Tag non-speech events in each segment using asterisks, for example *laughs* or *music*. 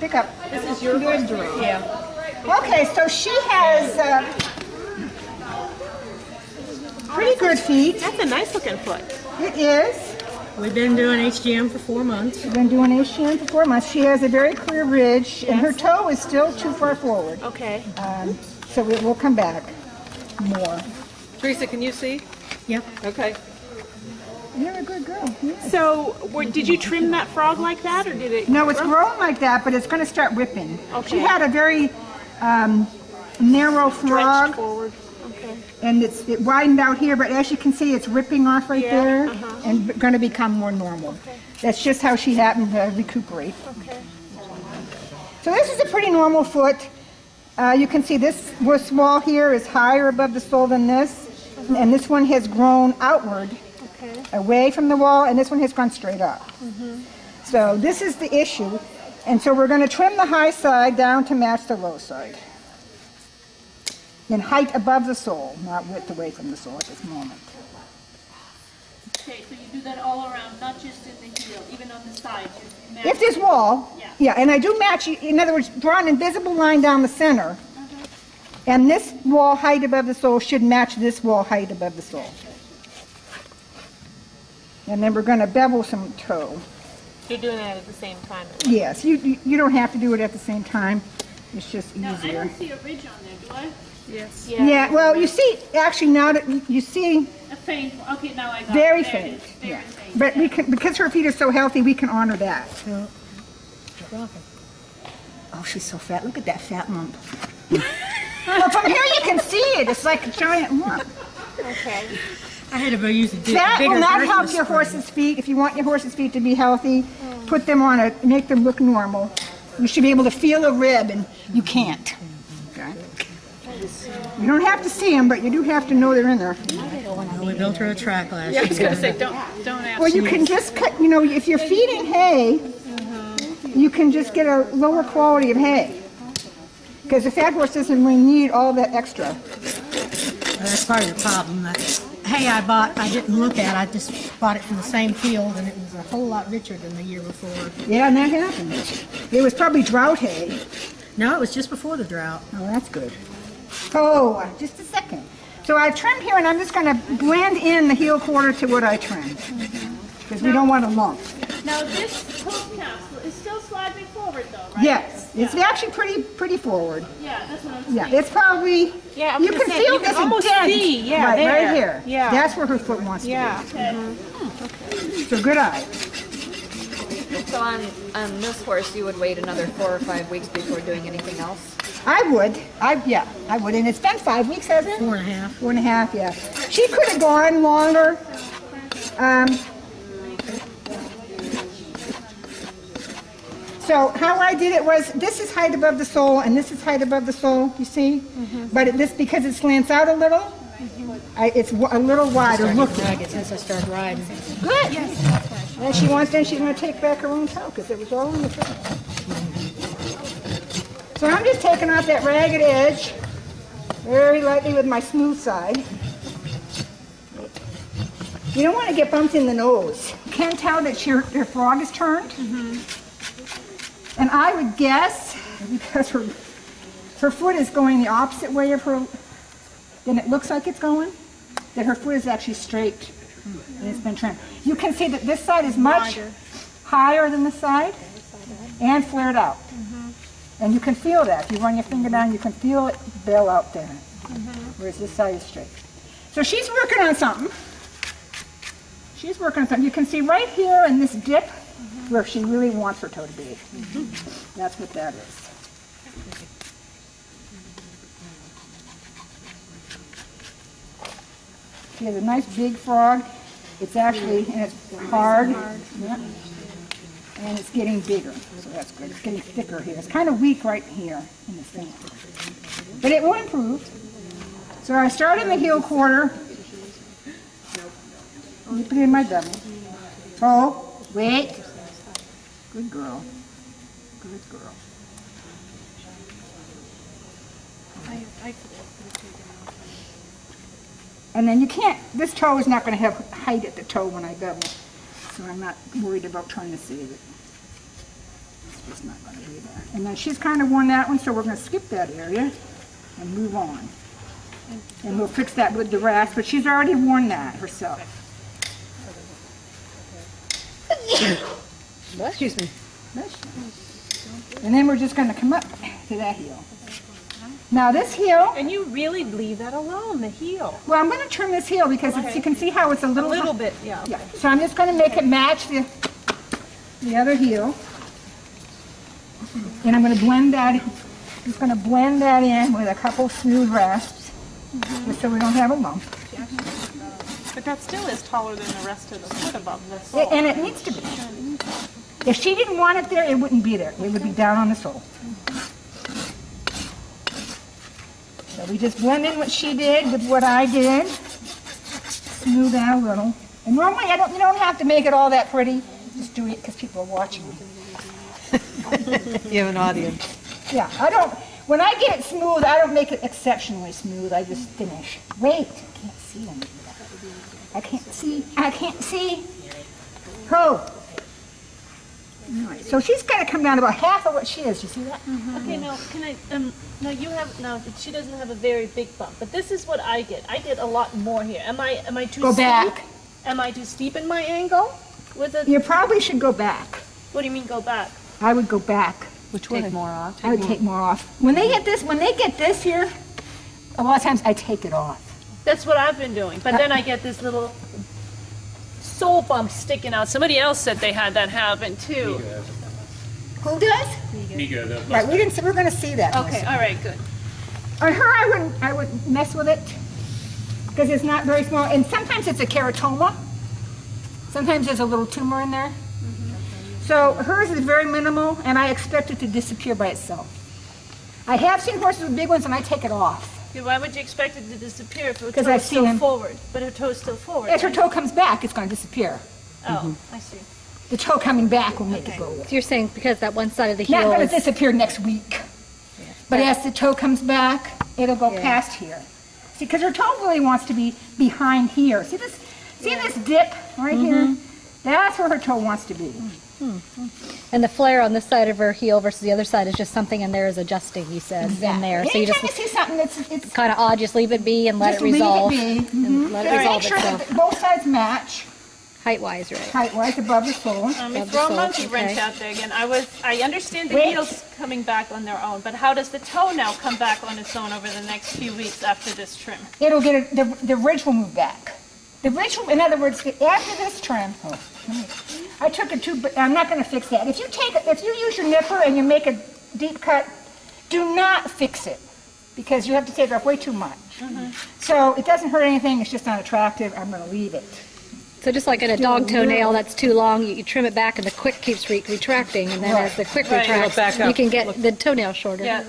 pick up. This is your Good. Yeah. Okay, so she has uh, pretty good feet. That's a nice looking foot. It is. We've been doing HGM for four months. We've been doing HGM for four months. She has a very clear ridge, and her toe is still too far forward. Okay. Um, so it will come back more. Teresa, can you see? Yep. Okay. You're a good girl. yes. So, were, did you trim that frog like that, or did it? No, it's grow? grown like that, but it's going to start ripping. She had a very um, narrow frog, forward. Okay. and it's it widened out here, but as you can see, it's ripping off right Yeah, there uh-huh. and going to become more normal. That's just how she happened to recuperate. Okay. So this is a pretty normal foot. Uh, you can see this, this wall here is higher above the sole than this, and this one has grown outward Okay. away from the wall, and this one has gone straight up. Mm-hmm. So this is the issue, and so we're going to trim the high side down to match the low side. In height above the sole, not width away from the sole at this moment. Okay, so you do that all around, not just in the heel, even on the sides. If this wall, Yeah. yeah, and I do match, in other words, draw an invisible line down the center, mm-hmm. and this wall height above the sole should match this wall height above the sole. And then we're going to bevel some toe. You're doing that at the same time. Yes, you, you you don't have to do it at the same time. It's just Now, I easier. don't see a ridge on there, do I? Yes. Yeah, yeah well, you see, actually now that you- you see A faint, okay, now I got it. very it faint. Very Yeah. faint. But we can, because her feet are so healthy, we can honor that. So, rocking. Oh, she's so fat. Look at that fat lump. *laughs* well, from here you can see it. It's like a giant lump. Okay. I had to go use a di- That bigger will not Christmas help your spring. horse's feet. If you want your horse's feet to be healthy, put them on a, make them look normal. You should be able to feel a rib, and you can't. Okay? You don't have to see them, but you do have to know they're in there. Well, we built her a track last Yeah, I year. was gonna say, don't, don't ask. Well, you can just cut, you know, if you're feeding hay, you can just get a lower quality of hay. Because the fat horse doesn't really need all that extra. Well, That's part of the problem. That hay I bought, I didn't look at. I just bought it from the same field, and it was a whole lot richer than the year before. Yeah, and that happens. It was probably drought hay. No, it was just before the drought. Oh, that's good. Oh, just a second. So I trimmed here, and I'm just going to blend in the heel quarter to what I trimmed. Mm-hmm. Because we don't want a lump. Now, this hoof capsule is still sliding forward though, right? Yes, it's actually pretty pretty forward. Yeah, that's what I'm Yeah, it's probably, Yeah, I was you can say, feel you can there's a almost dent. see, yeah, right, there. right here. Yeah. That's where her foot wants to Yeah. be. So good eye. So on, on this horse, you would wait another four or five weeks before doing anything else? I would. I yeah, I would. And it's been five weeks, hasn't it? Four and a half. Four and a half, yeah. She could have gone longer. Um, so how I did it was, this is height above the sole, and this is height above the sole, you see? Mm-hmm. But it, this, because it slants out a little, I, it's a little wider looking. dragging since I started riding. Good. Yes. And she wants, then she's gonna take back her own toe, because it was all in the front. So I'm just taking off that ragged edge, very lightly with my smooth side. You don't want to get bumped in the nose. You can't tell that your, your frog is turned. Mm-hmm. And I would guess, because her, her foot is going the opposite way of her, than it looks like it's going, that her foot is actually straight and it's been trimmed. You can see that this side is much higher than this side and flared out. Mm-hmm. And you can feel that. If you run your finger down, you can feel it bail out there. Mm-hmm. Whereas this side is straight. So she's working on something. She's working on something. You can see right here in this dip where she really wants her toe to be. That's what that is. She has a nice big frog. It's actually, and it's hard. Yeah. And it's getting bigger, so that's good. It's getting thicker here. It's kind of weak right here in the center. But it will improve. So I start in the heel quarter. Let me put in my double. Toe, wait. Good girl. Good girl. And then you can't, this toe is not going to have height at the toe when I bevel. So I'm not worried about trying to save it. It's just not gonna be there. And then she's kind of worn that one, so we're gonna skip that area and move on. And we'll fix that with the rest, but she's already worn that herself. Excuse me. And then we're just gonna come up to that heel. Now this heel, And you really leave that alone, the heel. well, I'm gonna trim this heel because it's, you can see how it's a little. A little. bit, yeah. Yeah, so I'm just gonna make it match the, the other heel. And I'm gonna blend that, just gonna blend that in with a couple smooth rasps, just so we don't have a lump. But that still is taller than the rest of the foot above this. And it needs to be. If she didn't want it there, it wouldn't be there. It would be down on the sole. So we just blend in what she did with what I did. Smooth out a little. And normally, I don't, you don't have to make it all that pretty. Just do it because people are watching me. You have an audience. Yeah, I don't, when I get it smooth, I don't make it exceptionally smooth. I just finish. Wait, I can't see them. I can't see, I can't see. Oh. All right, So she's got to come down about half of what she is. You see that? Okay, now, can I, um, now you have, now, she doesn't have a very big bump, but this is what I get. I get a lot more here. Am I, am I too Go steep? back. Am I too steep in my angle? With the, You probably should go back. what do you mean go back? I would go back. Which one? Take more off. I would take more off. When they get this, when they get this here, a lot of times I take it off. That's what I've been doing, but then I get this little sole bump sticking out. Somebody else said they had that happen too. Who does? Migo, the Right, we didn't, we're going to see that. Okay, all right, good. On her, I wouldn't, I wouldn't mess with it because it's not very small. And sometimes it's a keratoma. Sometimes there's a little tumor in there. Mm-hmm. So hers is very minimal, and I expect it to disappear by itself. I have seen horses with big ones, and I take it off. Yeah, Why would you expect it to disappear if her 'Cause toe I've is still seen 'em. forward? But her toe is still forward. As her toe comes back, it's going to disappear. Oh, mm-hmm. I see. The toe coming back will make it go away. So you're saying because that one side of the Not heel going is to disappear next week. But as the toe comes back, it'll go past here. See, because her toe really wants to be behind here. See this? See this dip right here? Mm-hmm. That's where her toe wants to be. and the flare on this side of her heel versus the other side is just something in there is adjusting. You said in there, so you Anytime just see something that's it's kind of odd, just leave it be and let just it resolve. leave it be. Mhm. And let it Just make resolve sure itself that both sides match height wise, right? height-wise above the sole. Let me Above the throw a sole, monkey wrench okay. out there again. I was, I understand the Wait. heels coming back on their own, but how does the toe now come back on its own over the next few weeks after this trim? It'll get a, the the ridge will move back. The ridge, will, in other words, after this trim, oh, me- I took a too, but I'm not going to fix that. If you take, it- if you use your nipper and you make a deep cut, do not fix it because you have to take off way too much. Mm-hmm. So it doesn't hurt anything. It's just not attractive. I'm going to leave it. So just like in a dog toenail that's too long, you, you trim it back and the quick keeps re- retracting, and then as the quick Right. retracts, It'll back you can get the toenail shorter. Yeah,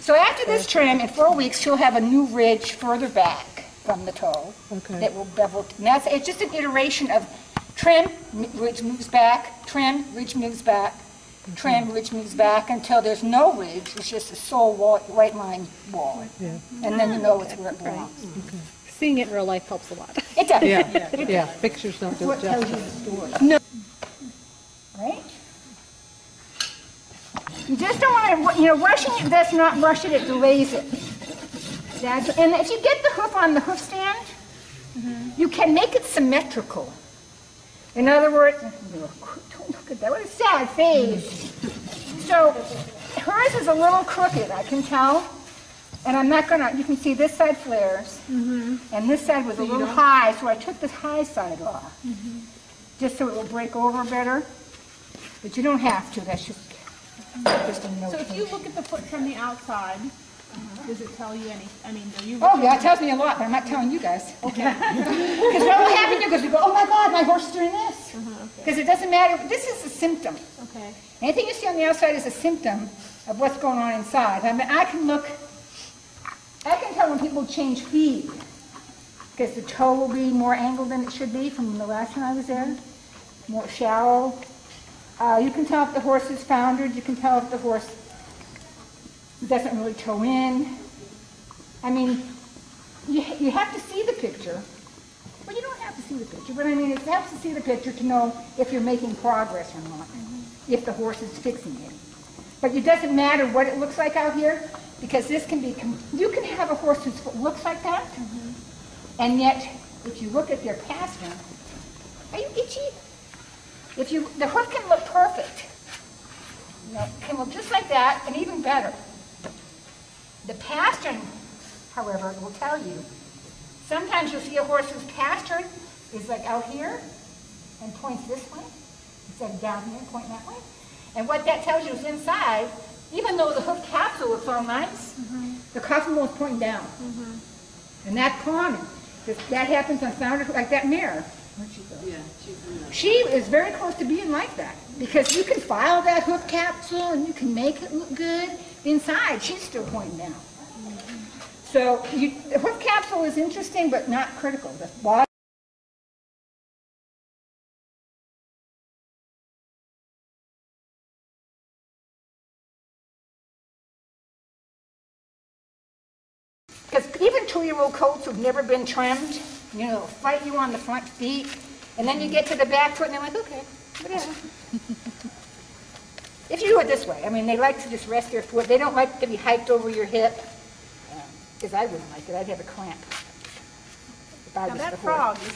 So after this trim, in four weeks, she'll have a new ridge further back from the toe that will bevel. And that's it's just an iteration of trim, ridge moves back, trim, ridge moves back, mm-hmm. trim, ridge moves back until there's no ridge. It's just a sole wall, white line wall, and then you know it's where it belongs. Seeing it in real life helps a lot. It does. Yeah, *laughs* yeah, pictures don't do What it tells justice. you the story. No. Right? You just don't want to, you know, rushing it does not rush it, it delays it. That's, and if you get the hoof on the hoof stand, you can make it symmetrical. In other words, don't look at that, what a sad face. So hers is a little crooked, I can tell. And I'm not gonna, you can see this side flares. Mm-hmm. And this side was a little high, so I took this high side off. Mm-hmm. Just so it will break over better. But you don't have to, that's just, just a note. So if you look at the foot from the outside, does it tell you any, I mean, are you? Oh, yeah, it tells me a lot, but I'm not telling you guys. *laughs* Okay. *laughs* Because what will happen to you, because you go, oh my God, my horse is doing this. Because it doesn't matter, this is a symptom. Okay. Anything you see on the outside is a symptom of what's going on inside. I mean, I can look, I can tell when people change feed. Because the toe will be more angled than it should be from the last time I was there, more shallow. Uh, you can tell if the horse is foundered, you can tell if the horse doesn't really toe in. I mean, you, you have to see the picture. Well, you don't have to see the picture, but I mean, it helps to see the picture to know if you're making progress or not, if the horse is fixing it. But it doesn't matter what it looks like out here, because this can be, you can have a horse whose foot looks like that, and yet, if you look at their pastern, are you itchy? If you, the hoof can look perfect. You know, can look just like that, and even better. The pastern, however, will tell you, sometimes you'll see a horse whose pastern is like out here and points this way, instead of down here and pointing that way. And what that tells you is inside, even though the hoof capsule looks all nice, the coffin bone is pointing down. And that's common. That happens on founder, like that mare. Where'd she go? She is very close to being like that because you can file that hoof capsule and you can make it look good. Inside, she's still pointing down. So you, the hoof capsule is interesting but not critical. The bottom Because even two-year-old colts who've never been trimmed, you know, fight you on the front feet, and then you get to the back foot and they're like, okay, whatever. *laughs* If you do it this way, I mean, they like to just rest their foot. They don't like to be hiked over your hip, because I wouldn't like it. I'd have a cramp. Now that the frog is,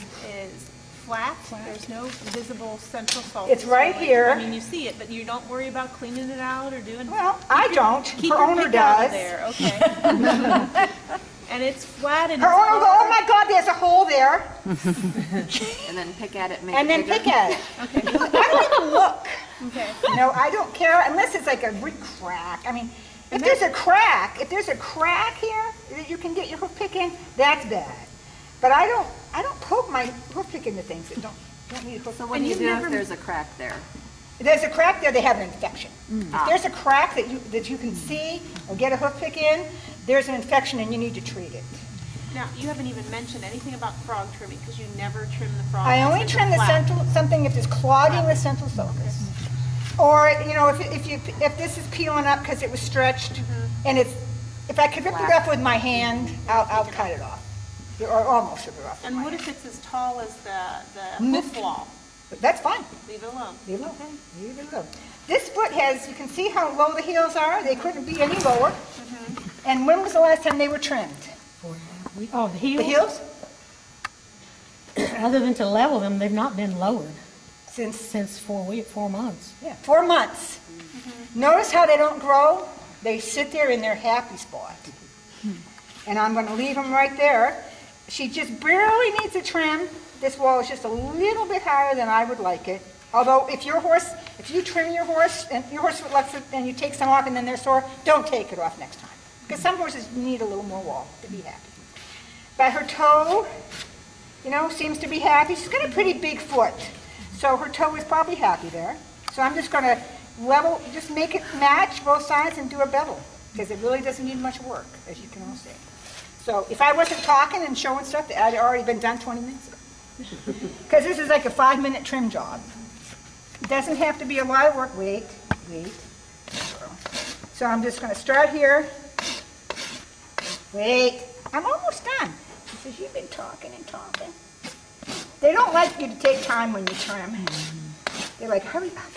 is flat, there's no visible central sulcus. It's right or here. I mean, you see it, but you don't worry about cleaning it out or doing. Well, I don't. Keep Her your owner pick out of does. there, okay. *laughs* And it's flat and Her it's owner will go, oh my God, there's a hole there, *laughs* And then pick at it, make and it then bigger. pick at it. *laughs* Okay. I don't even look. Okay. No, I don't care unless it's like a big crack. I mean, if there's a crack, if there's a crack here that you can get your hoof pick in, that's bad. But I don't, I don't poke my hoof pick into things that don't, don't need hoof. So what do you do if there's a crack there? If there's a crack there, they have an infection. Mm. If ah. there's a crack that you, that you can mm. see or get a hoof pick in, there's an infection and you need to treat it. Now, you haven't even mentioned anything about frog trimming, because you never trim the frog. I only trim the flat. central, something if it's clogging the central sulcus. Or, you know, if, if you, if this is peeling up because it was stretched, mm-hmm. and it's, if I could rip it off with my hand, I'll, I'll cut it off. Or almost rip it off with And my what hand. if it's as tall as the, the hoof wall? But That's fine, Leave it alone. leave it alone, leave it alone. This foot has, you can see how low the heels are, they couldn't be any lower. Mm-hmm. And when was the last time they were trimmed? Oh, the The heels, heels? other than to level them, they've not been lowered Since, since four weeks, four months. yeah, four months. Mm-hmm. Notice how they don't grow? They sit there in their happy spot. And I'm gonna leave them right there. She just barely needs a trim. This wall is just a little bit higher than I would like it. Although if your horse, if you trim your horse and your horse lets it, and you take some off and then they're sore, don't take it off next time. Because some horses need a little more wall to be happy. But her toe, you know, seems to be happy. She's got a pretty big foot. So her toe is probably happy there. So I'm just gonna level, just make it match both sides and do a bevel. Because it really doesn't need much work, as you can all see. So if I wasn't talking and showing stuff, I'd already been done 20 minutes ago. *laughs* Because this is like a five-minute trim job. It doesn't have to be a lot of work. Wait, wait. So I'm just gonna start here. Wait, I'm almost done. She says, you've been talking and talking. They don't like you to take time when you trim. They're like, hurry up.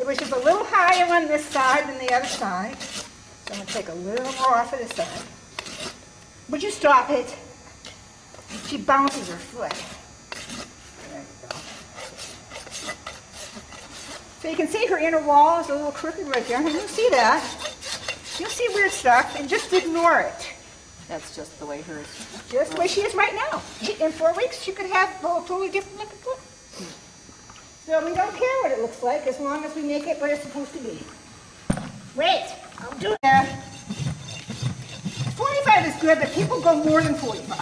It was just a little higher on this side than the other side. So I'm gonna take a little more off of this side. Would you stop it? She bounces her foot. So you can see her inner wall is a little crooked right there. And you'll see that. You'll see weird stuff and just ignore it. That's just the way hers. Just the way she is right now. In four weeks, she could have a totally different foot. So we don't care what it looks like as long as we make it what it's supposed to be. Wait, I'll do that. 45 is good, but people go more than 45.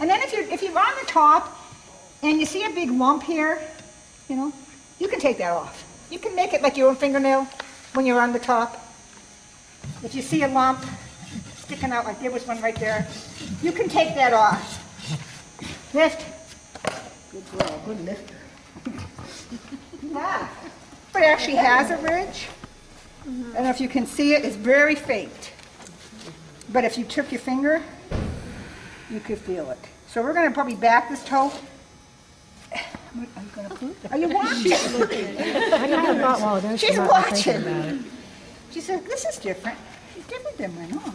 And then if you're, if you're on the top and you see a big lump here, you know, you can take that off. You can make it like your own fingernail when you're on the top. If you see a lump sticking out like there was one right there, you can take that off. Lift. Good girl, good lift. ah, but it actually has a ridge. I don't know if you can see it, it's very faint. But if you took your finger, you could feel it. So we're gonna probably back this toe Are you gonna prove? Are you watching? I kind of thought, well, there's She's not watching. about it. She said, this is different. She's different than Winona.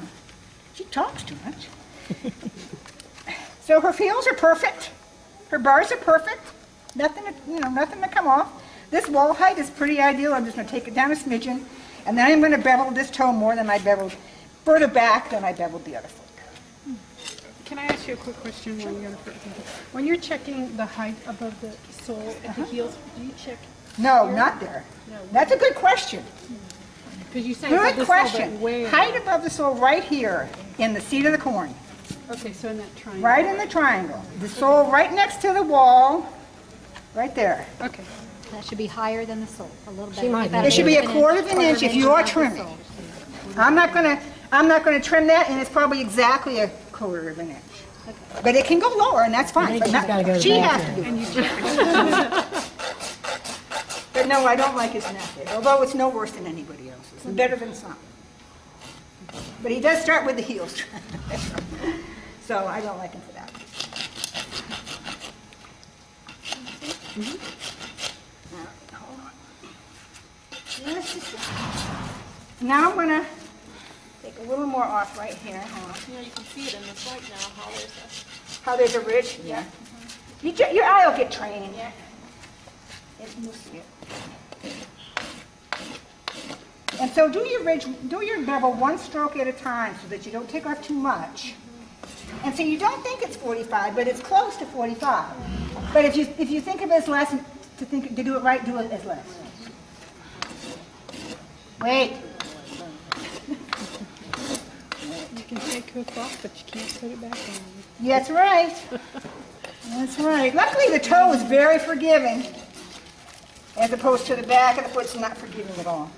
She talks too much. so her heels are perfect. Her bars are perfect. Nothing, to, you know, nothing to come off. This wall height is pretty ideal. I'm just going to take it down a smidgen, and then I'm going to bevel this toe more than I beveled further back than I beveled the other foot. Can I ask you a quick question while you're on the foot? When you're checking the height above the sole at the uh-huh. heels, do you check, No, not there. No. That's a good question. because you say above Good the sole, but question. Height above the sole right here in the seat of the corn. Okay, so in that triangle. Right in the triangle. The sole right next to the wall, right there. Okay. That should be higher than the sole, a little bit. She might about be. It should be a quarter of an inch if you are trimming. I'm not gonna, I'm not gonna trim that, and it's probably exactly a quarter of an inch. But it can go lower, and that's fine. think but not- gotta go to the She has to do it. But no, I don't like his method, although it's no worse than anybody else's, and better than some. But he does start with the heels. *laughs* So I don't like him for that. Mm-hmm. Now, hold on. Yes, this is- Now I'm gonna take a little more off right here. Hold on. You know, you can see it in this light now, how there's a How there's a ridge? Yeah. You get, your eye will get trained. Yeah. You'll see it. And so do your ridge, do your bevel one stroke at a time so that you don't take off too much. And so you don't think it's 45, but it's close to 45. But if you, if you think of it as less, to think, to do it right, do it as less. Wait. You can take off, but you can't put it back on. That's right. That's right. Luckily, the toe is very forgiving, as opposed to the back of the foot's not forgiving at all.